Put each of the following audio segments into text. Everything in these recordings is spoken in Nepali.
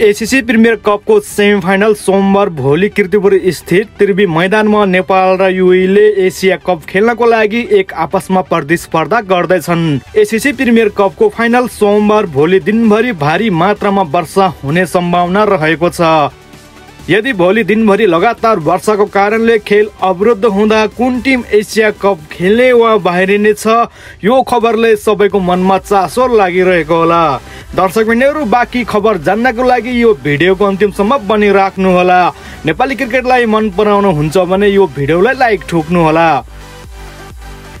एसिसी प्रिमियर कपको सेमिफाइनल सोमबार भोलि किर्तिपुर स्थित त्रिवी मैदानमा नेपाल र युएले एसिया कप खेल्नको लागि एक आपसमा प्रतिस्पर्धा गर्दैछन्। एसिसी प्रिमियर कपको फाइनल सोमबार भोलि दिनभरि भारी मात्रामा वर्षा हुने सम्भावना रहेको छ। यदि भोलि दिनभरि लगातार वर्षाको कारणले खेल अवरुद्ध हुँदा कुन टिम एसिया कप खेल्ने वा बाहिरिने छ यो खबरले सबैको मनमा चासो लागिरहेको होला। दर्शकबिनहरू बाँकी खबर जान्नको लागि यो भिडियोको अन्तिमसम्म बनिराख्नुहोला नेपाली क्रिकेटलाई मन पराउनुहुन्छ भने यो भिडियोलाई लाइक ठोक्नुहोला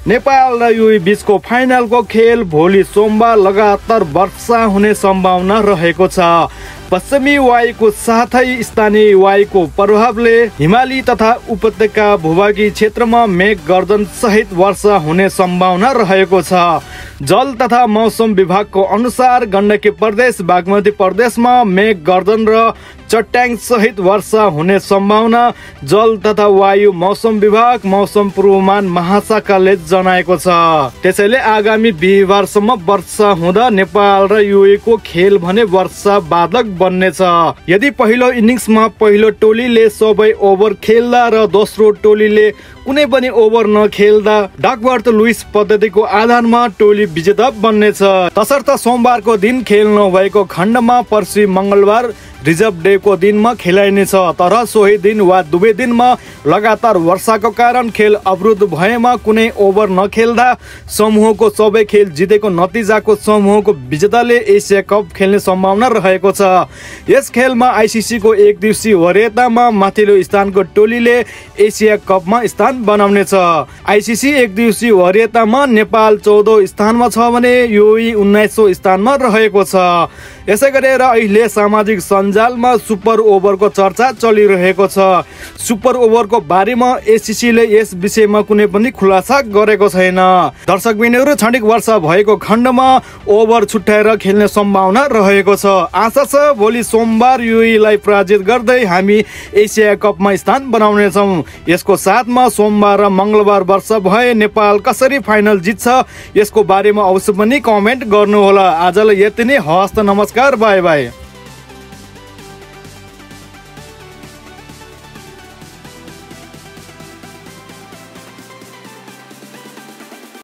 नेपाल र युए बिचको फाइनलको खेल भोलि सोमबार लगातार वर्षा हुने सम्भावना रहेको छ। पश्चिमी वायुको साथै स्थानीय वायुको प्रभावले हिमाली तथा उपत्यका भूभागी क्षेत्रमा मेघ गर्जन सहित वर्षा हुने सम्भावना रहेको छ। जल तथा मौसम विभागको अनुसार गण्डकी प्रदेश बागमती प्रदेशमा मेघ गर्जन र चट्याङ सहित वर्षा हुने सम्भावना। जल तथा वायु मौसम विभाग मौसम पूर्वमान महाशाखाले जनाएको छ। त्यसैले आगामी बिहिबारसम्म वर्षा हुँदा नेपाल र युएको खेल भने वर्षा बाधक बन्नेछ। यदि पहिलो इनिङ्समा पहिलो टोलीले सबै ओभर खेल्दा र दोस्रो टोलीले कुनै पनि ओभर नखेल्दा डाकवर्थ लुइस पद्धतिको आधारमा टोली विजेता बन्नेछ। तसर्थ सोमबारको दिन खेल नभएको खण्डमा पर्सि मङ्गलबार रिजर्भ डेको दिनमा खेलाइनेछ तर सोही दिन वा दुवै दिनमा लगातार वर्षाको कारण खेल अवरुद्ध भएमा कुनै ओभर नखेल्दा समूहको सबै खेल जितेको नतिजाको समूहको विजेताले एसिया कप खेल्ने सम्भावना रहेको छ। यस खेलमा आइसिसीको एक दिवसीय वरियतामा माथिल्लो स्थानको टोलीले एसिया कपमा स्थान बनाउनेछ। आइसिसी एक दिवसीय वरियतामा नेपाल चौधौँ स्थानमा छ भने युई उन्नाइसौँ स्थानमा रहेको छ। यसै गरेर अहिले सामाजिक सञ्जालमा सुपर ओभरको चर्चा चलिरहेको छ। सुपर ओभरको बारेमा एसिसीले यस विषयमा कुनै पनि खुलासा गरेको छैन। दर्शकबिनहरू क्षणिक वर्षा भएको खण्डमा ओभर छुट्याएर खेल्ने सम्भावना रहेको छ। आशा छ भोलि सोमबार युईलाई पराजित गर्दै हामी एसिया कपमा स्थान बनाउनेछौँ। यसको साथमा सोमबार र मङ्गलबार वर्ष भए नेपाल कसरी फाइनल जित्छ यसको बारेमा अवश्य पनि कमेन्ट गर्नुहोला। आजलाई यति नै। हस्त नमस्कार बाई बाई